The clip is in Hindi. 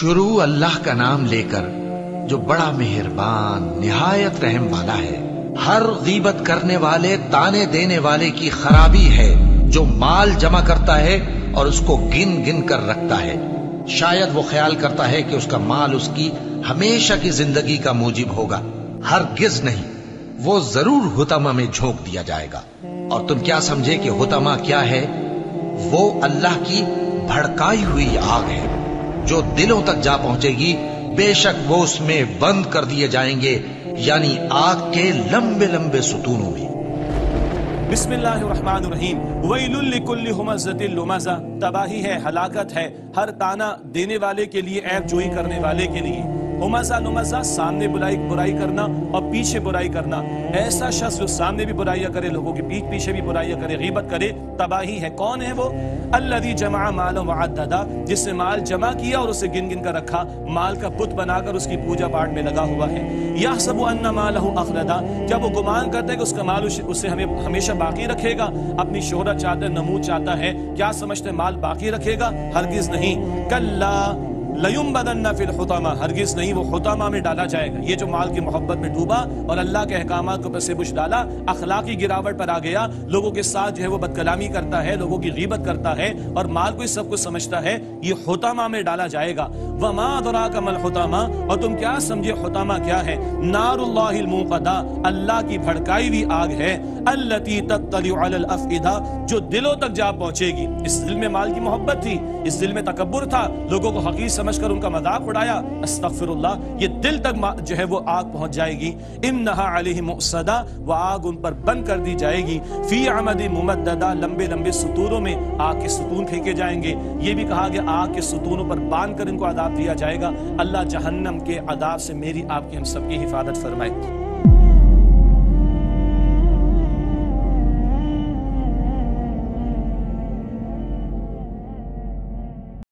शुरू अल्लाह का नाम लेकर, जो बड़ा मेहरबान, निहायत रहम वाला है, हर गीबत करने वाले, ताने देने वाले की खराबी है, जो माल जमा करता है और उसको गिन गिन कर रखता है। शायद वो ख्याल करता है कि उसका माल उसकी हमेशा की ज़िंदगी का मूजिब होगा। हर गिज नहीं, वो ज़रूर हुतमा में झोंक दिया जाएगा। और तुम क्या समझे कि हुतमा क्या है? वो अल्लाह की भड़काई हुई आग है। जो दिलों तक जा पहुंचेगी, बेशक वो उसमें बंद कर दिए जाएँगे, यानी आग के लंबे लंबे सुतूनों में। तबाही है, हलाकत है, हर ताना देने वाले के लिए ऐप जोई करने वाले के लिए। हुमजा नुमजा सामने बुराई बुराई करना और पीछे बुराई करना। ऐसा शख्स जो सामने भी बुराइयाँ करे, लोगों के पीठ पीछे भी बुराइयाँ करे, गीबत करे, तबाही है, कौन है वो? अल्लाह जमा माल वादा जिसने माल जमा किया और उसे गिन गिन कर रखा। माल का पुत बनाकर उसकी पूजा पाठ में लगा हुआ है। यह सब अन्ना माल अखलदा क्या वो गुमान करता है कि उसका माल उससे हमें, हमेशा बाकी रखेगा। अपनी शोहरत चाहता है, नमूद चाहता है, क्या समझते माल बाकी रखेगा? हरगिज नहीं। कल्ला लयुम बदन्ना फिल खुतामा हरगिज नहीं, वो खुतामा में डाला जाएगा। ये जो माल की मोहब्बत में डूबा और अल्लाह के अहकाम को पसेबुश डाला, अखलाकी गिरावट पर आ गया। लोगों के साथ जो है वो बदकलामी करता है, लोगों की गीबत करता है और माल को सब कुछ समझता है। ये खुतामा में डाला जाएगा। वमा दरा का मल खुतामा और तुम क्या समझे खुतामा क्या है? नारुल्लादा अल्लाह की भड़काई हुई आग है। अल्लती जो दिलों तक जा पहुंचेगी। इस दिल में माल की मोहब्बत थी, इस दिल में तकबर था। लोगों को हकीर समझकर उनका मज़ाक उड़ाया, अस्तगफिरुल्लाह, ये दिल तक जो है वो आग पहुँच जाएगी। इम नहा मुसदा वह आग उन पर बंद कर दी जाएगी। फ़ी आमद मुमदा लंबे लंबे सतूरों में आग के सतून फेंके जाएँगे। ये भी कहा गया, आग के सतूनों पर बाँध कर इनको आदाब दिया जाएगा। अल्लाह जहन्नम के आदाब से मेरी आपकी हम सबकी हिफाजत फरमाए।